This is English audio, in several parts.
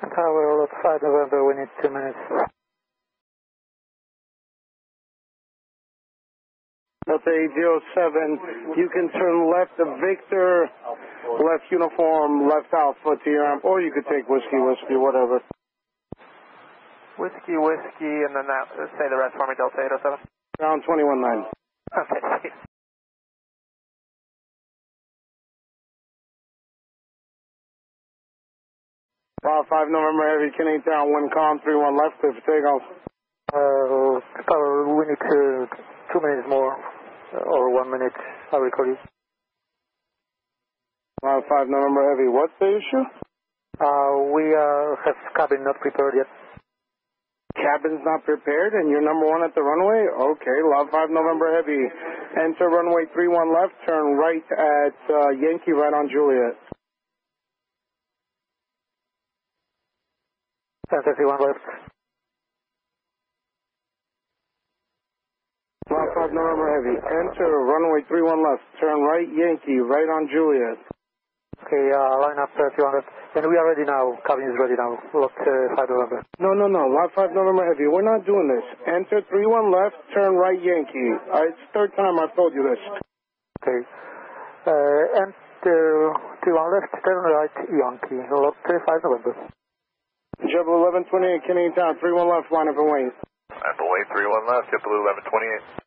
Tower, lot 5 November, we need 2 minutes. Delta 807, you can turn left of Victor, left uniform, left alpha to your amp, or you could take whiskey, whiskey, whatever. Whiskey, whiskey, and then that, uh, say the rest for me, Delta 807. Ground 21-9. Okay. Five 5 November Heavy, Kenny Town, wind calm, 3-1 left, clear for takeoff. Uh, we need uh, 2 minutes more, uh, or 1 minute, I will call you. Five 5 November Heavy, what's the issue? Uh, we uh, have cabin not prepared yet. Cabin's not prepared and you're number one at the runway? Okay, LOT 5 November Heavy. Enter runway 31 left, turn right at uh, Yankee, right on Juliet. 1031 left. LOT 5 November Heavy. Enter runway 31 left, turn right Yankee, right on Juliet. Okay, uh, line up uh, 200. And we are ready now. Cabin is ready now. Lot uh, 5 November. No, no, no. LOT 5 November Heavy. We're not doing this. Enter 31 left, turn right Yankee. Uh, it's third time I've told you this. Okay. Uh, and uh, 21 left, turn right Yankee. Lot uh, 5 November. JetBlue 1128, Kenny Town, 31 left, line up and wait. Apple Way 31 left, JetBlue 1128.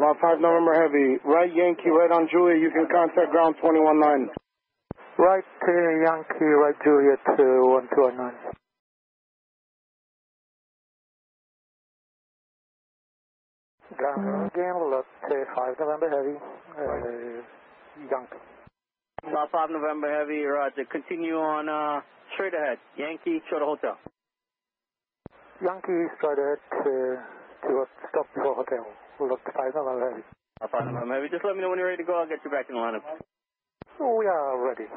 LOT 5 November Heavy. Right Yankee, right on Julia, You can contact ground 21-9. Right uh, Yankee, right Julia uh, 1219. Ground again, lot uh, 5 November Heavy. Uh, Yankee. South 5 November Heavy, roger. Continue on uh, straight ahead. Yankee, show the hotel. Yankee straight ahead uh, to a stop before hotel. Lot 5 November Heavy. South 5 November Heavy. Just let me know when you're ready to go. I'll get you back in the lineup. We are ready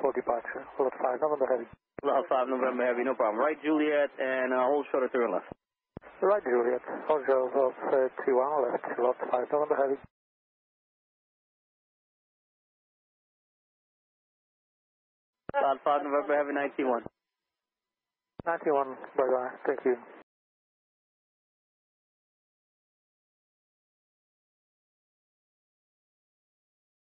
for departure. Lot 5 November Heavy. South 5 November Heavy, no problem. Right Juliet and uh, hold short of turn left. Right Juliet. Hotel of uh, 21 left. Lot 5 November Heavy. 5 November Heavy, 91. 91, bye bye. Thank you.